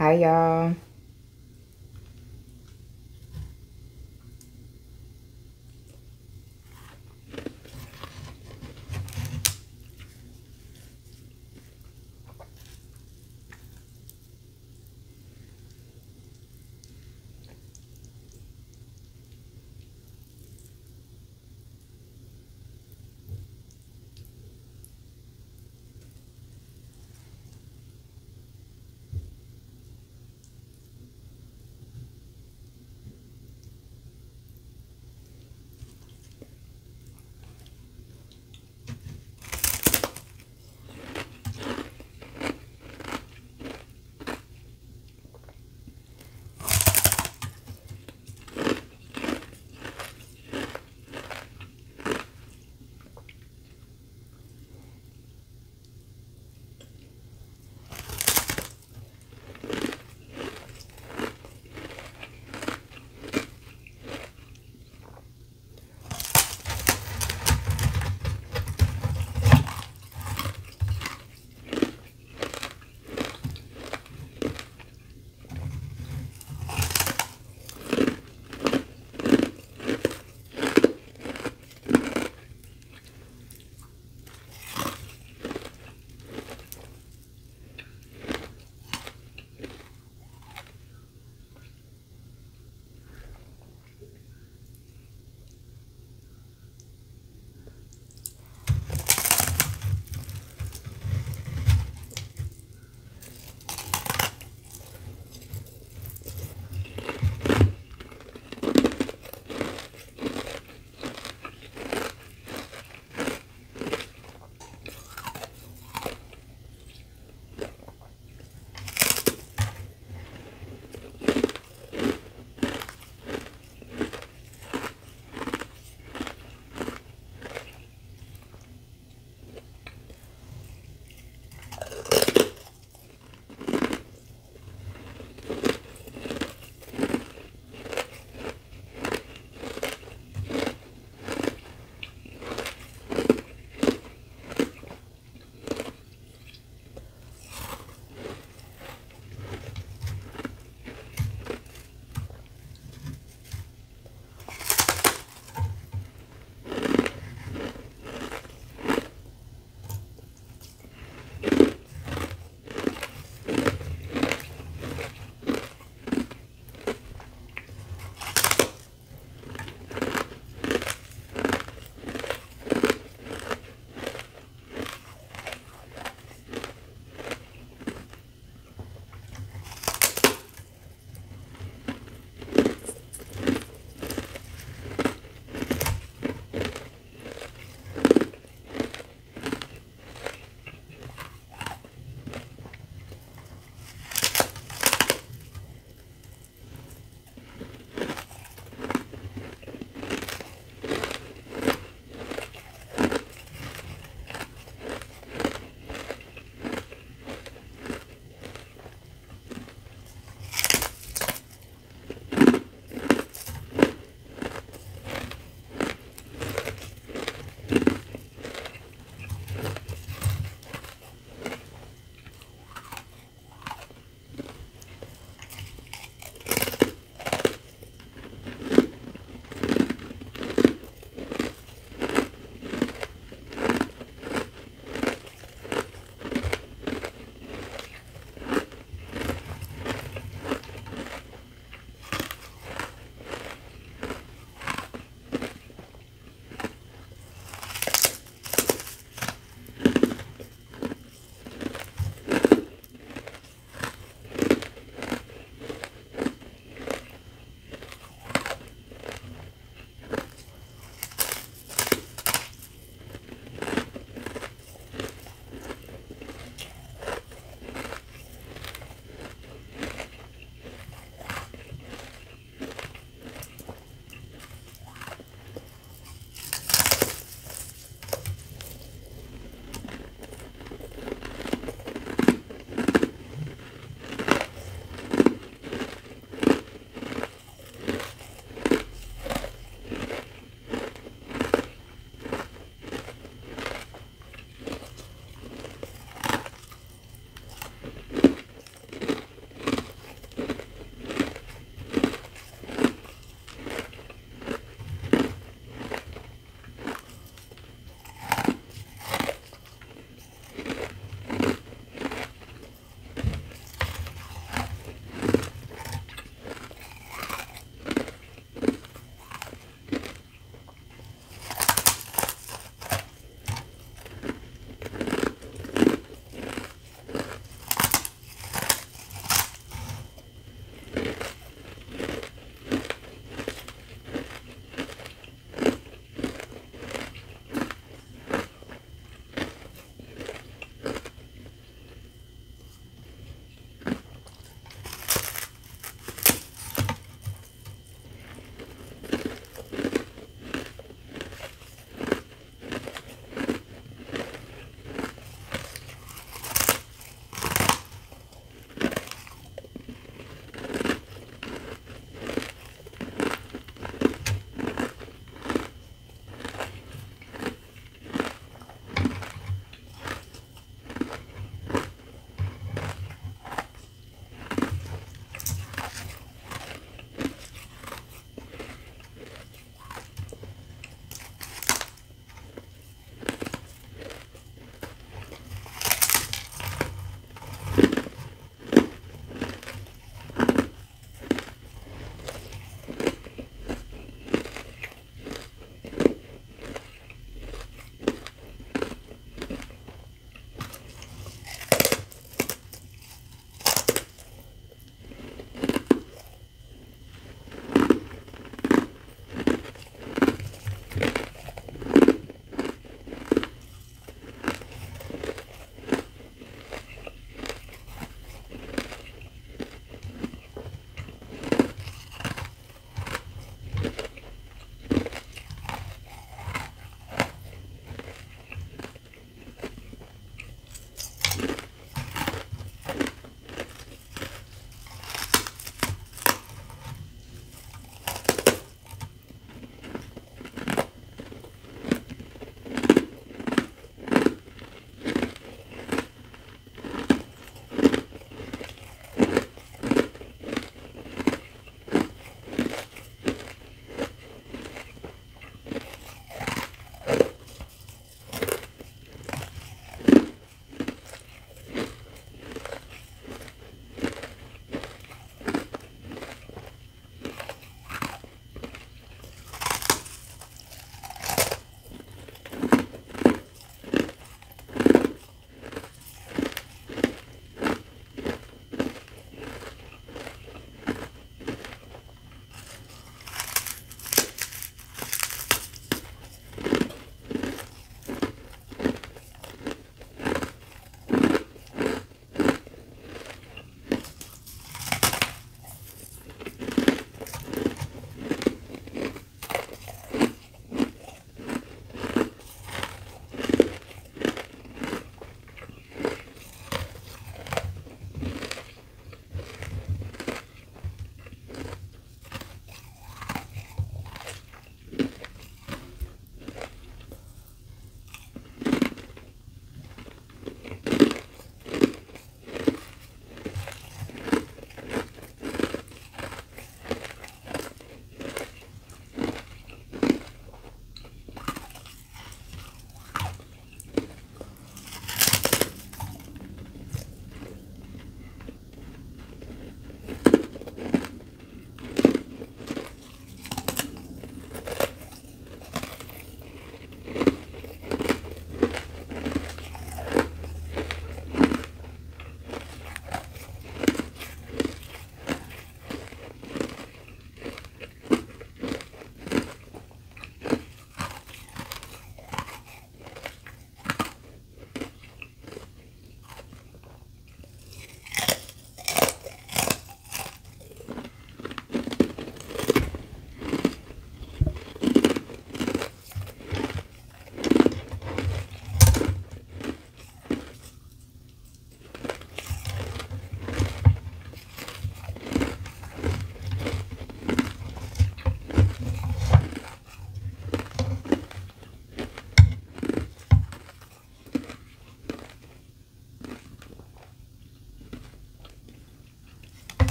Hi, y'all.